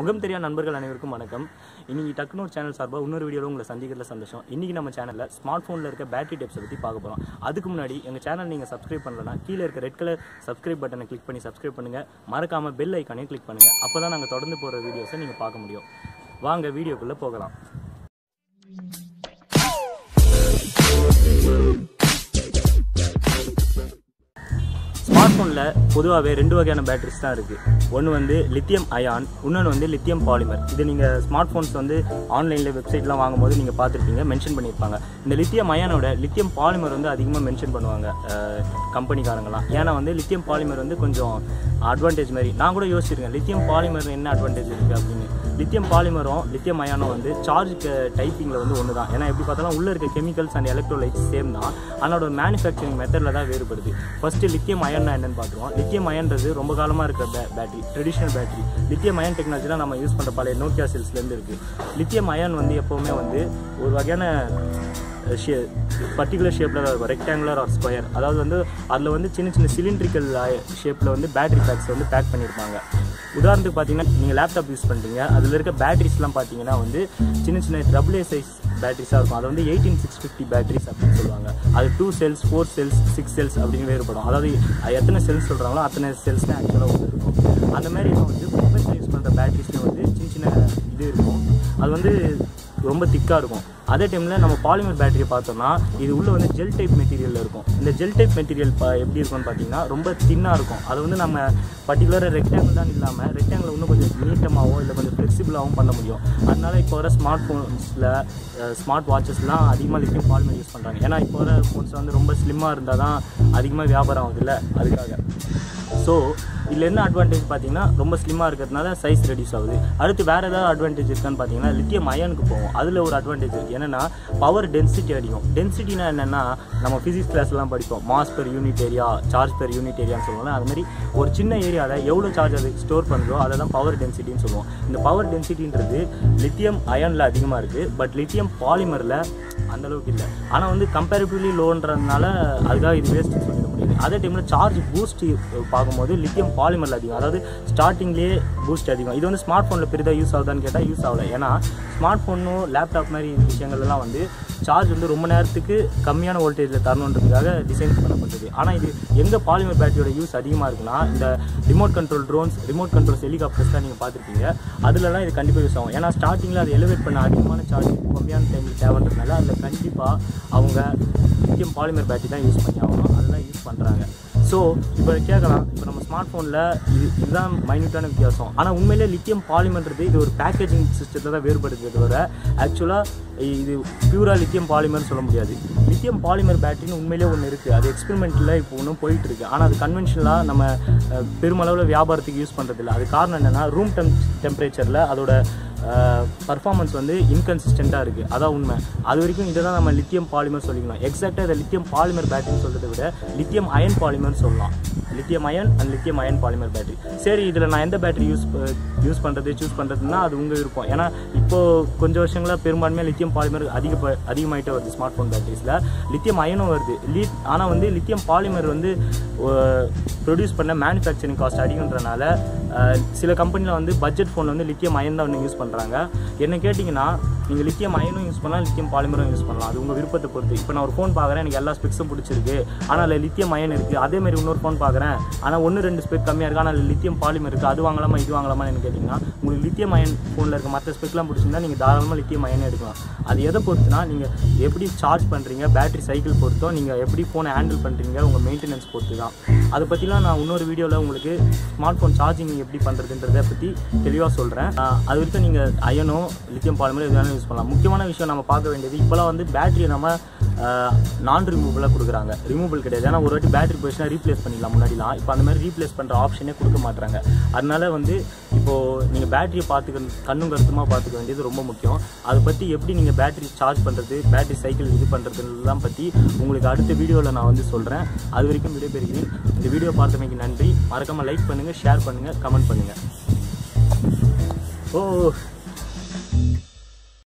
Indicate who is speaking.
Speaker 1: முகம் தெரியாத நண்பர்கள் அனைவருக்கும் வணக்கம். இன்னைக்கு ஒரு சேனல் சார்பாக இன்னொரு வீடியோவில் உங்களை சந்திக்கிறதுல சந்தோஷம். இன்னைக்கு நம்ம சேனலில் ஸ்மார்ட் ஃபோனில் இருக்க பேட்டரி டெப்ஸை பற்றி பார்க்க போகிறோம் அதுக்கு முன்னாடி எங்கள் சேனல் நீங்கள் சப்ஸ்கிரைப் பண்ணலன்னா கீழே இருக்க ரெட் கலர் சப்ஸ்கிரைப் பட்டனை கிளிக் பண்ணி சப்ஸ்கிரைப் பண்ணுங்கள் மறக்காமல் பெல் ஐக்கானையும் கிளிக் பண்ணுங்கள் அப்போ தான் நாங்கள் தொடர்ந்து போகிற வீடியோஸை நீங்கள் பார்க்க முடியும். வாங்க வீடியோக்குள்ளே போகலாம். ஐஃபோனில் ஃபோனில் பொதுவாகவே ரெண்டு வகையான பேட்டரிஸ் தான் இருக்குது ஒன்று வந்து லித்தியம் அயான் இன்னொன்று வந்து லித்தியம் பாலிமர் இது நீங்கள் ஸ்மார்ட் ஃபோன்ஸ் வந்து ஆன்லைனில் வெப்சைட்லாம் வாங்கும்போது நீங்கள் பார்த்துருப்பீங்க மென்ஷன் பண்ணியிருப்பாங்க. இந்த லித்தியம் அயானோட லித்தியம் பாலிமர் வந்து அதிகமாக மென்ஷன் பண்ணுவாங்க கம்பெனிக்காரங்களாம் ஏன்னா வந்து லித்தியம் பாலிமர் வந்து கொஞ்சம் அட்வான்டேஜ் மாதிரி. நான் கூட யோசிச்சிருக்கேன் லித்தியம் பாலிமர் என்ன அட்வான்டேஜ் இருக்குது அப்படின்னு. லித்தியம் பாலிமரும் லித்தியம் அயானம் வந்து சார்ஜ் டைப்பிங்கில் வந்து ஒன்று தான் ஏன்னா எப்படி பார்த்தாலும் உள்ளே இருக்க கெமிக்கல்ஸ் அண்ட் எலக்ட்ரோலைட்ஸ் சேம் தான். அதனோட மேனுஃபேக்சரிங் மெத்தடில் தான் வேறுபடுது. ஃபஸ்ட்டு லித்தியம் அயன்னா என்னன்னு பார்க்குறோம் லித்தியம் அயன்றது ரொம்ப காலமாக இருக்கிற பே battery traditional battery lithium ion டெக்னாலஜிலாம் நம்ம யூஸ் பண்ணுற பழைய நோக்கியா செல்ஸ்லேருந்து இருக்குது லித்தியம் அயன் வந்து எப்போவுமே வந்து ஒரு வகையான ஷே பர்டிகுலர் ஷேப்பில் தான் இருக்கும் ரெக்டாங்குலர் ஆர் ஸ்கொயர் அதாவது வந்து அதில் வந்து சின்ன சின்ன சிலிண்ட்ரிக்கல் ஷேப்பில் வந்து பேட்ரி பேக்ஸ் வந்து பேக் பண்ணியிருப்பாங்க உதாரணத்துக்கு பார்த்தீங்கன்னா நீங்கள் லேப்டாப் யூஸ் பண்ணுறீங்க அதில் இருக்க பேட்ரிஸ்லாம் பார்த்தீங்கன்னா வந்து சின்ன சின்ன டபுள் ஏ சைஸ் பேட்டரிஸாக இருக்கும். அதை வந்து எயிட்டீன் சிக்ஸ் ஃபிஃப்டி பேட்டரிஸ் அப்படின்னு சொல்லுவாங்க. அது two cells four cells six cells அப்படின்னு வேறுபடும். அதாவது எத்தனை செல்ஸ் சொல்கிறாங்களோ அத்தனை செல்ஸ் தான் ஆக்சுவலாக வந்து இருக்கும். அந்த மாதிரி வந்து மொபைல் யூஸ் பண்ணுற பேட்டரிஸில் வந்து சின்ன சின்ன இது இருக்கும். அது வந்து ரொம்ப திக்காக இருக்கும். அதே டைமில் நம்ம பாலிமர் பேட்டரி பார்த்தோம்னா இது உள்ளே வந்து ஜெல் டைப் மெட்டீரியலில் இருக்கும். இந்த ஜெல் டைப் மெட்டீரியல் இப்போ எப்படி இருக்கும்னு பார்த்தீங்கன்னா ரொம்ப தின்னாக இருக்கும். அது வந்து நம்ம பர்டிகுலராக ரெக்டாங்கிள் தான் இல்லாமல் ரெக்டாங்கிள் இன்னும் கொஞ்சம் நீட்டமாகவும் இல்லை கொஞ்சம் ஃப்ளெக்சிபிளாகவும் பண்ண முடியும். அதனால் இப்போ வர ஸ்மார்ட் ஃபோன்ஸில் ஸ்மார்ட் வாட்சஸ்லாம் அதிகமாக லித்தியம் பாலிமர் யூஸ் பண்ணுறாங்க ஏன்னா இப்போ வர ஃபோன்ஸ் வந்து ரொம்ப ஸ்லிம்மாக இருந்தால் தான் அதிகமாக வியாபாரம் ஆகுதுல்ல? அதுக்காக. ஸோ இதில் என்ன அட்வான்டேஜ் பார்த்தீங்கன்னா ரொம்ப ஸ்லிம்மாக இருக்கிறதுனால சைஸ் ரெடியூஸ் ஆகுது. அடுத்து வேறு ஏதாவது அட்வான்டேஜ் இருக்கான்னு பார்த்தீங்கன்னா லித்தியம் அயனுக்கு போவோம். அதில் ஒரு அட்வான்டேஜ் இருக்குது என்னென்னா பவர் டென்சிட்டி அடிக்கும் டென்சிட்டினா என்னென்னா நம்ம ஃபிசிக்ஸ் கிளாஸ்லாம் படிப்போம். Mass per unit area charge per unit ஏரியான்னு சொல்லுவோம்ல அது மாதிரி ஒரு சின்ன ஏரியாவில் எவ்வளோ சார்ஜ் அது ஸ்டோர் பண்ணுறோ அதை தான் பவர் டென்சிட்டின்னு சொல்லுவோம். இந்த பவர் டென்சிட்டின்றது லித்தியம் அயனில் அதிகமாக இருக்குது பட் லித்தியம் பாலிமரில் அந்தளவுக்கு இல்லை. ஆனால் வந்து கம்பேரிட்டிவ்லி லோன்றதுனால அதுக்காக இது வேஸ்ட்டு சொல்லிடுவோம். அதே டைமில் சார்ஜ் பூஸ்ட் பார்க்கும்போது லித்தியம் பாலிமரில் அதிகம். அதாவது ஸ்டார்டிங்லேயே பூஸ்ட் அதிகம். இது வந்து ஸ்மார்ட் ஃபோனில் பெரிதாக யூஸ் ஆகுதான்னு கேட்டால் யூஸ் ஆகல. ஏன்னா ஸ்மார்ட் ஃபோனும் லேப்டாப் மாதிரி விஷயங்கள்லாம் வந்து சார்ஜ் வந்து ரொம்ப நேரத்துக்கு கம்மியான வோல்டேஜில் தரணுன்றதுக்காக டிசைன் பண்ணப்பட்டது. ஆனால் இது எங்கே பாலிமர் பேட்டரியோட யூஸ் அதிகமாக இருக்குன்னா இந்த remote control drones remote control helicopters தான் நீங்கள் பார்த்துருப்பீங்க. அதுலலாம் இது கண்டிப்பாக யூஸ் ஆகும். ஏன்னா ஸ்டார்டிங்கில் அதை எலிவேட் பண்ண அதிகமான சார்ஜ் கம்மியான டைமில் தேவைன்றதுனால அதில் கண்டிப்பாக அவங்க லித்தியம் பாலிமர் பேட்டரி தான் யூஸ் பண்ணி ஆகணும். அதெல்லாம் யூஸ் பண்ணுறாங்க ஸோ இப்போ கேட்கலாம். இப்போ நம்ம ஸ்மார்ட் ஃபோனில் இது இதுதான் மைன்யூட்டான வித்தியாசம். ஆனால் உண்மையிலே லித்தியம் பாலிமர்ன்றது இது ஒரு பேக்கேஜிங் சிஸ்டத்தை தான் வேறுபடுது தவிர ஆக்சுவலாக இது பியூரா லித்தியம் பாலிமர்னு சொல்ல முடியாது. லித்தியம் பாலிமர் பேட்டரின்னு உண்மையிலே ஒன்று இருக்குது அது எக்ஸ்பெரிமெண்ட்டில் இப்போ ஒன்றும் போயிட்டுருக்கு. ஆனால் அது கன்வென்ஷனலாக நம்ம பெருமளவில் வியாபாரத்துக்கு யூஸ் பண்ணுறதில்ல அது காரணம் என்னென்னா ரூம் டெம் டெம்பரேச்சரில் அதோட பர்ஃபார்மன்ஸ் வந்து இன்கன்சிஸ்டண்ட்டாக இருக்குது அதான் உண்மை. அது வரைக்கும் இதை தான் நம்ம லித்தியம் பாலிமர் சொல்லிக்கலாம். எக்ஸாக்டாக இதை லித்தியம் பாலிமர் பேட்டரின்னு சொல்கிறத விட லித்தியம் அயன் பாலிமர்னு சொல்லலாம். Lithium ion and lithium ion polymer battery சரி இதில் நான் எந்த பேட்டரி யூஸ் யூஸ் பண்ணுறது சூஸ் பண்ணுறதுன்னா அது உங்கள் விருப்பம். ஏன்னா இப்போது கொஞ்சம் வருஷங்களாக பெரும்பான்மையாக லித்தியம் பாலிமர் அதிக அதிகமாகிட்டே வருது ஸ்மார்ட் ஃபோன் பேட்டரிஸில் லித்தியம் அயனும் வருது. லி ஆனால் வந்து லித்தியம் பாலிமர் வந்து ப்ரொடியூஸ் பண்ண மேனுஃபேக்சரிங் காஸ்ட் அதிகன்றனால சில கம்பெனியில் வந்து பட்ஜெட் ஃபோனில் வந்து லித்தியம் அயன் தான் வந்து யூஸ் பண்ணுறாங்க என்ன கேட்டிங்கன்னா நீங்கள் லித்தியம் அயனும் யூஸ் பண்ணலாம் லித்தியம் பாலிமரும் யூஸ் பண்ணலாம். அது உங்கள் விருப்பத்தை பொறுத்து. இப்போ நான் ஒரு ஃபோன் பார்க்குறேன் எனக்கு எல்லா ஸ்பெக்ஸும் பிடிச்சிருக்கு. ஆனால் அதில் லித்தியம் அயன் இருக்குது அதே மாதிரி இன்னொரு ஃபோன் பார்க்குறேன். ஆனால் ஒன்று ரெண்டு ஸ்பெக் கம்மியாக இருக்குது ஆனால் அதில் லித்தியம் பாலிமர் இருக்குது அது வாங்கலாமா இது வாங்கலாமான்னு கேட்டிங்கன்னா உங்களுக்கு லித்தியம் அயன் ஃபோனில் இருக்க மற்ற ஸ்பெக்லாம் பிடிச்சிருந்தா நீங்கள் தாராளமாக லித்தியம் அயனே எடுக்கலாம். அது எதை பொறுத்துனா நீங்கள் எப்படி சார்ஜ் பண்ணுறீங்க பேட்டரி சைக்கிள் பொறுத்தோ நீங்கள் எப்படி ஃபோனை ஹேண்டில் பண்ணுறீங்க உங்கள் மெயின்டெனன்ஸ் பொறுத்து தான் அதை பற்றிலாம் நான் இன்னொரு வீடியோவில் உங்களுக்கு ஸ்மார்ட் ஃபோன் சார்ஜிங் எப்படி பண்ணுறதுன்றதை பற்றி தெளிவாக சொல்கிறேன் அது வரைக்கும் நீங்கள் அயனோ லித்தியம் பாலிமர் எது வேணாலும் யூஸ் பண்ணலாம். முக்கியமான விஷயம் நம்ம பார்க்க வேண்டியது இப்போலாம் வந்து பேட்டரியை நம்ம நான் ரிமூவலாக கொடுக்குறாங்க. ரிமூவல் கிடையாது. ஏன்னா ஒரு வாட்டி பேட்டரி போயிடுச்சுன்னா ரீப்ளேஸ் பண்ணிடலாம் முன்னாடிலாம். இப்போ அந்த மாதிரி ரீப்ளேஸ் பண்ணுற ஆப்ஷனே கொடுக்க மாட்டுறாங்க அதனால வந்து இப்போது நீங்கள் பேட்டரியை பார்த்துக்க கண்ணும் கருத்துமாக பார்த்துக்க வேண்டியது ரொம்ப முக்கியம். அதை பற்றி எப்படி நீங்கள் பேட்டரி சார்ஜ் பண்ணுறது பேட்டரி சைக்கிள் இது பண்ணுறதுலாம் பற்றி உங்களுக்கு அடுத்த வீடியோவில் நான் வந்து சொல்கிறேன் அது வரைக்கும் விடைபெறுகிறேன். இந்த வீடியோ பார்த்தமைக்கு நன்றி. மறக்காமல் லைக் பண்ணுங்கள் ஷேர் பண்ணுங்கள் கமெண்ட் பண்ணுங்கள் ஓ